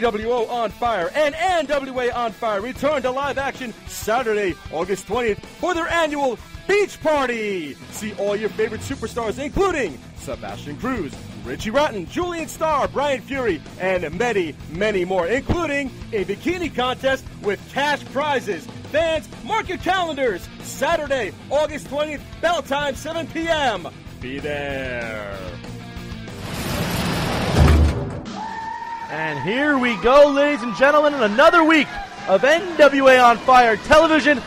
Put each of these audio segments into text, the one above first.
BWO on Fire and NWA on Fire return to live action Saturday, August 20th for their annual Beach Party. See all your favorite superstars, including Sebastian Cruz, Richie Rotten, Julian Starr, Brian Fury, and many, many more, including a bikini contest with cash prizes. Fans, mark your calendars. Saturday, August 20th, bell time, 7 p.m. Be there. And here we go, ladies and gentlemen, another week of NWA on Fire television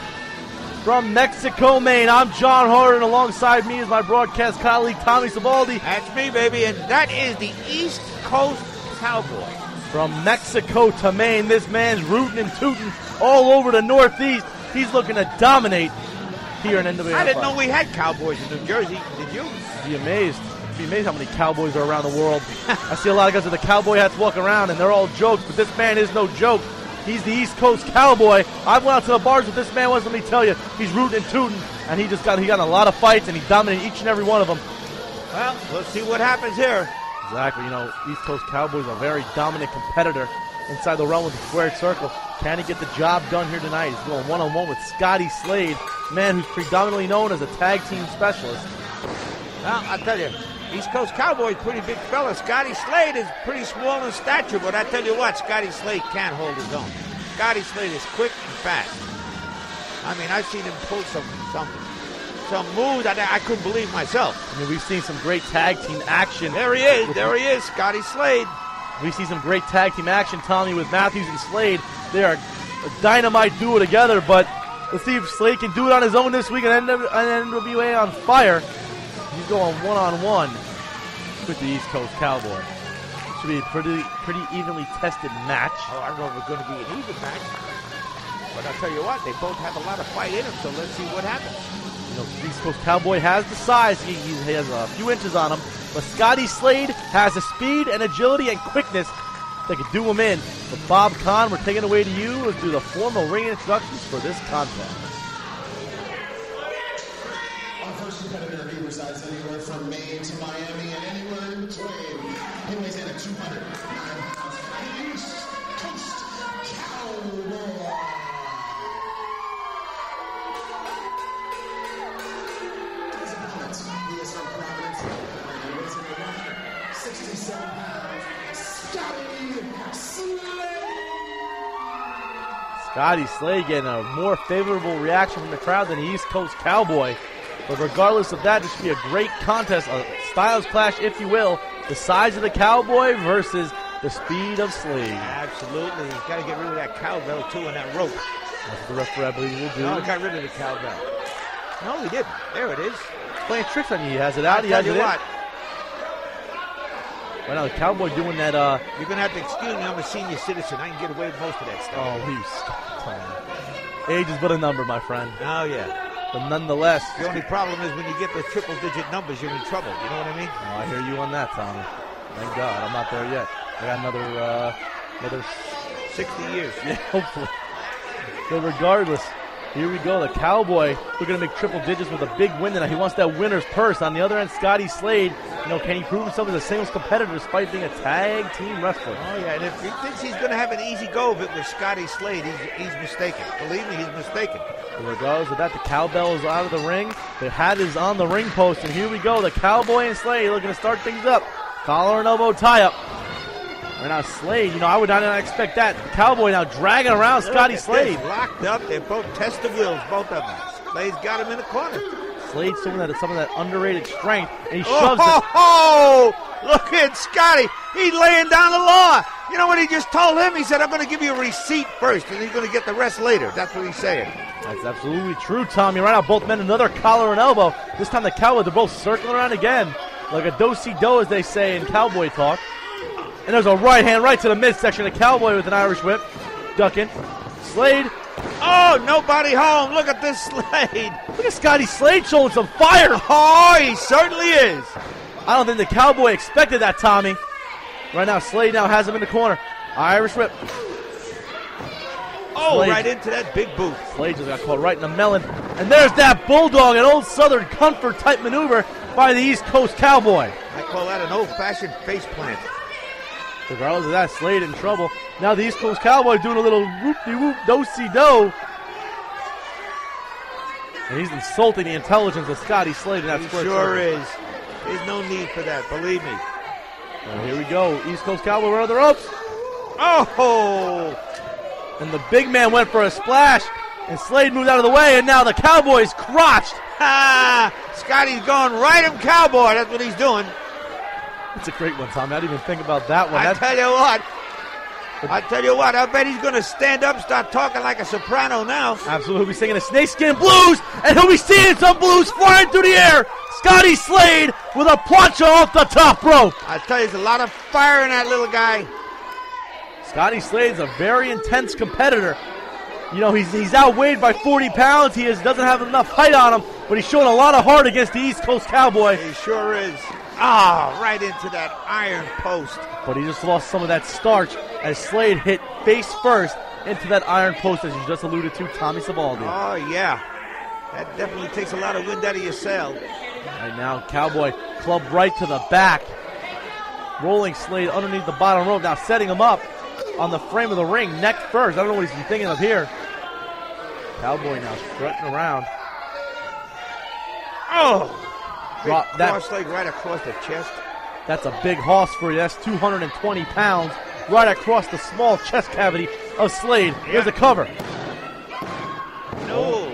from Mexico, Maine. I'm John Harden. Alongside me is my broadcast colleague Tommy Sabaldi. That's me, baby, and that is the East Coast Cowboy. From Mexico to Maine, this man's rooting and tooting all over the Northeast. He's looking to dominate here in NWA. I didn't know we had Cowboys in New Jersey. Did you? Be amazed. Be amazed how many cowboys are around the world. I see a lot of guys with the cowboy hats walking around, and they're all jokes. But this man is no joke. He's the East Coast cowboy. I've went out to the bars with this man once. Let me tell you, he's rooting and tooting, and he just got he got in a lot of fights, and he dominated each and every one of them. Well, let's see what happens here. Exactly. You know, East Coast Cowboys are a very dominant competitor inside the realm of the squared circle. Can he get the job done here tonight? He's going one on one with Scotty Slade, man who's predominantly known as a tag team specialist. Well, I tell you, East Coast Cowboy's pretty big fella. Scotty Slade is pretty small in stature, but I tell you what, Scotty Slade can't hold his own. Scotty Slade is quick and fast. I mean, I've seen him pull some some some moves that I, couldn't believe myself. I mean, we've seen some great tag team action. There he is. There he is, Scotty Slade. We see some great tag team action, Tommy, with Matthews and Slade. They are a dynamite duo together, but let's see if Slade can do it on his own this week and end NWA on fire. He's going one on one with the East Coast Cowboy. Should be a pretty pretty evenly tested match. Oh, I don't know if it's going to be an even match. But I'll tell you what, they both have a lot of fight in them, so let's see what happens. You know, East Coast Cowboy has the size. He, he has a few inches on him. But Scotty Slade has the speed and agility and quickness that could do him in. But Bob Kahn, we're taking it away to you. Let's do the formal ring introductions for this contest. Our first competitor, anywhere from Maine to Miami and anywhere in between. He weighs in at 209 pounds. East Coast Cowboy. He is from Providence, he weighs in at 167 pounds. Scotty Slade. Scotty Slade getting a more favorable reaction from the crowd than the East Coast Cowboy. But regardless of that, this should be a great contest, a styles clash, if you will. The size of the Cowboy versus the speed of Slade. Absolutely. He's got to get rid of that cowbell, too, and that rope. That's what the referee, I believe, will do. No, he got rid of the cowbell. No, he didn't. There it is. Playing tricks on you. He has it out. I'll He has you it in. what, Right now, the Cowboy doing that. Uh, you're going to have to excuse me. I'm a senior citizen. I can get away with most of that stuff. oh, he's stop. Age is but a number, my friend. Oh, yeah. But nonetheless, The only problem is when you get those triple digit numbers, you're in trouble. You know what I mean? Oh, I hear you on that, Tommy. Thank God, I'm not there yet. I got another, uh, another 60 years. Yeah, hopefully. But regardless, here we go. The Cowboy looking to make triple digits with a big win tonight. He wants that winner's purse. On the other end, Scotty Slade. You know, can he prove himself as a singles competitor despite being a tag team wrestler? Oh, yeah. And if he thinks he's going to have an easy go of it with Scotty Slade, he's, he's mistaken. Believe me, he's mistaken. But regardless of that, the cowbell is out of the ring. The hat is on the ring post, and here we go. The Cowboy and Slade looking to start things up. Collar and elbow tie up. Right now, Slade, you know, I would not expect that. Cowboy now dragging around Scotty Slade. Locked up. They're both test the wheels, both of them. Slade's got him in the corner. Slade showing that some of that underrated strength, and he Oh, shoves ho, it. ho! Look at Scotty. He's laying down the law. You know what he just told him? He said, I'm going to give you a receipt first, and he's going to get the rest later. That's what he's saying. That's absolutely true, Tommy. Right now, both men another collar and elbow. This time, the Cowboy, they're both circling around again, like a do-si-do, as they say in cowboy talk. And there's a right hand right to the midsection. The Cowboy with an Irish whip, ducking. Slade. Oh, nobody home. Look at this Slade. Look at Scotty Slade showing some fire. Oh, he certainly is. I don't think the Cowboy expected that, Tommy. Right now, Slade now has him in the corner. Irish whip. Oh, Slade. right into that big boot. Slade just got caught right in the melon. And there's that bulldog, an old Southern comfort type maneuver by the East Coast Cowboy. I call that an old-fashioned face plant. Regardless of that, Slade in trouble. Now the East Coast Cowboy doing a little whoop-de-whoop do-si-do. And he's insulting the intelligence of Scotty Slade in that He square sure circle. is. There's no need for that, believe me. And here we go. East Coast Cowboy right on the ropes. Oh! And the big man went for a splash. And Slade moved out of the way. And now the Cowboy's crotched. Ha! Scotty's going right him cowboy. That's what he's doing. That's a great one, Tom. I didn't even think about that one. I That's, tell you what. I tell you what. I bet he's going to stand up, start talking like a soprano now. absolutely singing the snakeskin blues. And he'll be seeing some blues flying through the air. Scotty Slade with a plancha off the top rope. I tell you, there's a lot of fire in that little guy. Scotty Slade's a very intense competitor. You know, he's, he's outweighed by 40 pounds. He is, doesn't have enough height on him, but he's showing a lot of heart against the East Coast Cowboy. He sure is. Ah, right into that iron post. But he just lost some of that starch as Slade hit face first into that iron post, as you just alluded to, Tommy Sabaldi. Oh, yeah. That definitely takes a lot of wind out of your sail. Right now, Cowboy club right to the back. Rolling Slade underneath the bottom rope, now setting him up on the frame of the ring, neck first. I don't know what he's thinking of here. Cowboy now strutting around. Oh! Big Drop that- cross leg right across the chest. That's a big hoss for you. That's 220 pounds right across the small chest cavity of Slade. Here's a cover. No.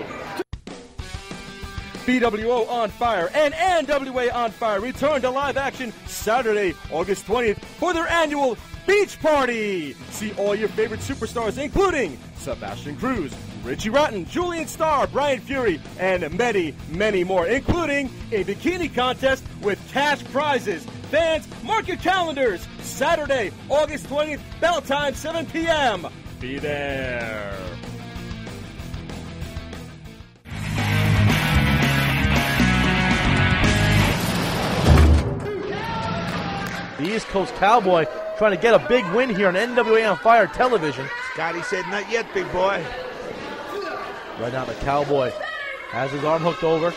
BWO on Fire and NWA on Fire return to live action Saturday, August 20th for their annual Beach Party. See all your favorite superstars, including Sebastian Cruz, Richie Rotten, Julian Starr, Brian Fury, and many, many more, including a bikini contest with cash prizes. Fans, mark your calendars. Saturday, August 20th, bell time, 7 p.m. Be there. The East Coast Cowboy trying to get a big win here on NWA on Fire television. Scotty said, not yet, big boy. Right now, the Cowboy has his arm hooked over.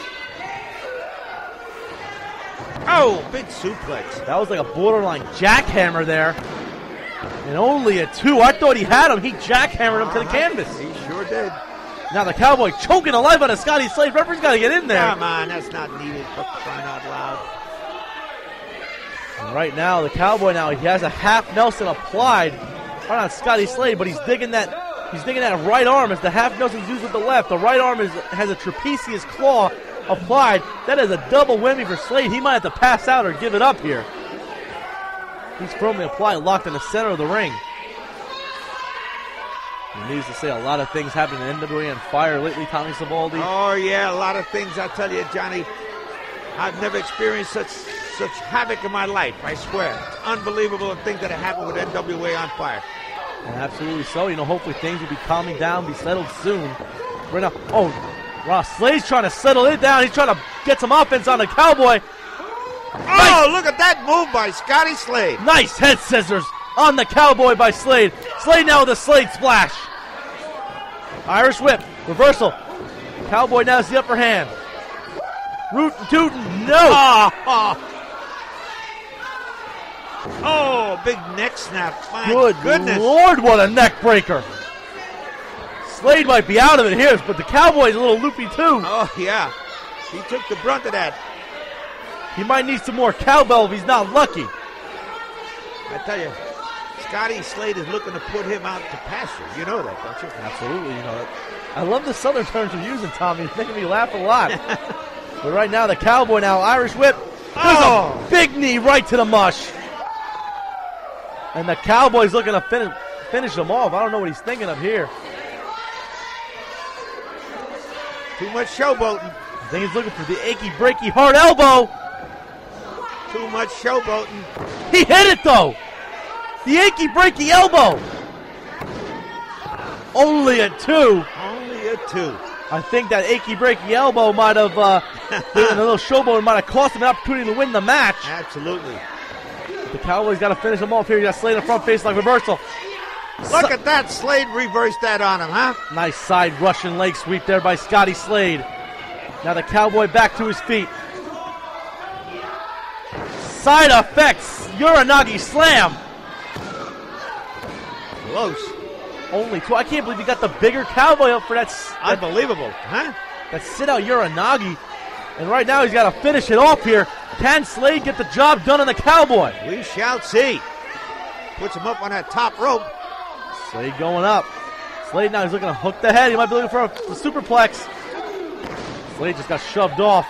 Oh, big suplex. That was like a borderline jackhammer there. And only a two. I thought he had him. He jackhammered him to the canvas. He sure did. Now the Cowboy choking the life out of Scotty Slade. Referee's got to get in there. Come on, that's not needed for crying out loud. And right now, the Cowboy now he has a half Nelson applied right on Scotty Slade, but he's digging that he's digging that right arm as the half Nelson's used with the left. The right arm is has a trapezius claw applied. That is a double whammy for Slade. He might have to pass out or give it up here. He's firmly applied, locked in the center of the ring. And needs to say a lot of things happening in NWA and Fire lately, Tommy Sabaldi. Oh yeah, a lot of things. I tell you, Johnny, I've never experienced such such havoc in my life. I swear, it's unbelievable things that have happened with NWA on fire. And absolutely so. You know, hopefully things will be calming down, be settled soon. Right now, oh, Ross Slade's trying to settle it down. He's trying to get some offense on the Cowboy. Oh, look at that move by Scotty Slade. Nice head scissors on the Cowboy by Slade. Slade now with a Slade splash. Irish whip, reversal. Cowboy now has the upper hand. Rootin' tootin', no. Oh, oh, Oh, big neck snap. My Good goodness. lord, what a neck breaker. Slade might be out of it here, but the Cowboy's a little loopy too. Oh yeah, he took the brunt of that. He might need some more cowbell if he's not lucky. I tell you, Scotty Slade is looking to put him out to pasture. You know that, don't you? Absolutely, you know it. I love the southern terms you're using, Tommy. It's making me laugh a lot. but right now, the Cowboy now, Irish whip. There's Oh. a big knee right to the mush. And the Cowboy's looking to finish, finish him off. I don't know what he's thinking of here. Too much showboating. I think he's looking for the achy, breaky, hard elbow. Too much showboating. He hit it, though. The achy, breaky elbow. Only a two. Only a two. I think that achy breaky elbow might have, uh, a little showboat might have cost him an opportunity to win the match. Absolutely. The Cowboys got to finish him off here. You got Slade in the front face lock reversal. Look at that. Slade reversed that on him, huh? Nice side Russian leg sweep there by Scotty Slade. Now the Cowboy back to his feet. Side effects. Uranagi slam. close. Only two. I can't believe you got the bigger cowboy up for that, that, Unbelievable, huh? that sit out Uranagi. And right now he's got to finish it off here. Can Slade get the job done on the cowboy? We shall see. Puts him up on that top rope. Slade going up. Slade now he's looking to hook the head. He might be looking for a, a superplex. Slade just got shoved off.